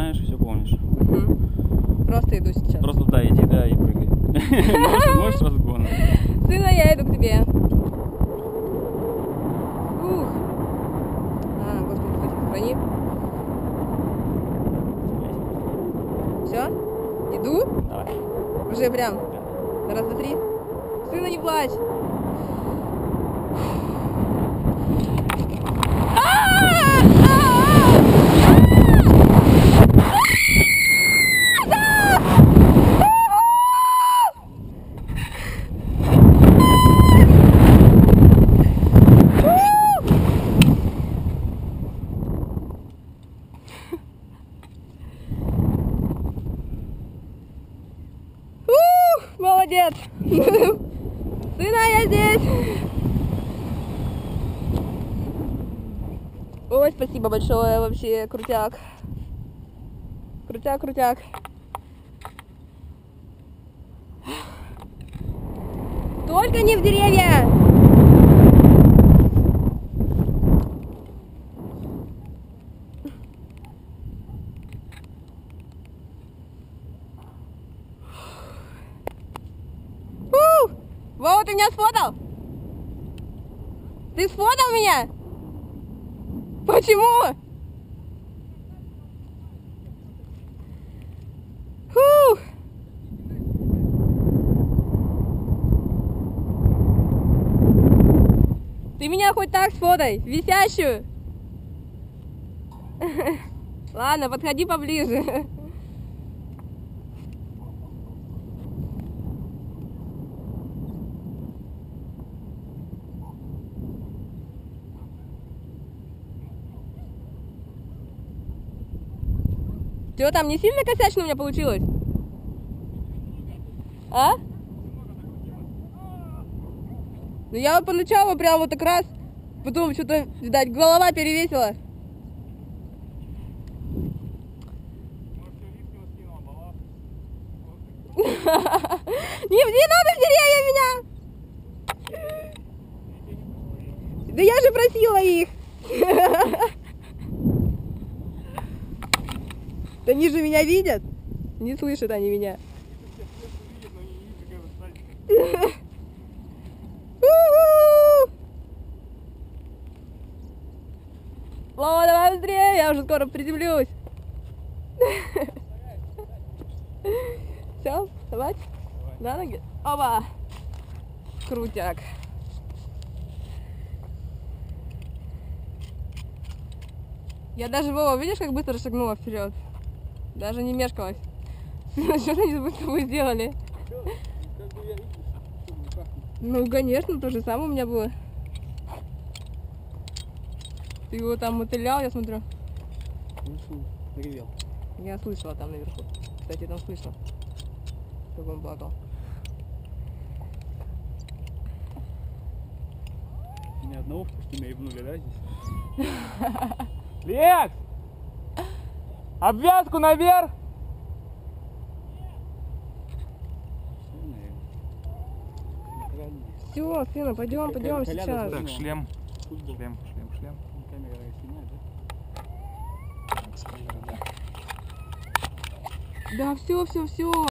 знаешь, все помнишь. Угу. Просто иду сейчас. Просто да, иди, да, и прыгай. Можешь разгон. Сына, я иду к тебе. Ух. А, господи, хватит, храни. Все? Иду? Давай. Уже прям? Раз, два, три. Сына, не плачь. Молодец. Сына, я здесь. Ой, спасибо большое, вообще крутяк. Крутяк, крутяк. Только не в деревья! Ух! Вова, ты меня сфотал? Ты сфотал меня? Почему? Фух. Ты меня хоть так сфотай, висящую. Ладно, подходи поближе. Чего там не сильно косячно у меня получилось? А? Ну я вот поначалу прям вот так раз, потом что-то, видать, голова перевесила. Не, не надо в деревья меня! Да я же просила их! Да они же меня видят. Не слышат они меня. Лава, давай быстрее, я уже скоро приземлюсь. Все, вставать? На ноги? Оба! Крутяк. Я даже, Вова, видишь, как быстро шагнула вперед? Даже не мешкалась. Что они с тобой сделали? Ну, конечно, то же самое у меня было. Ты его там мотылял, я смотрю. Я слышала там наверху. Кстати, там слышно, как он плакал. Ни одного в костюме ебнули, да, здесь? Лекс! Обвязку наверх! Все, сына, пойдем, пойдем сейчас. Так, шлем, шлем, шлем, шлем. Да, все, все, все.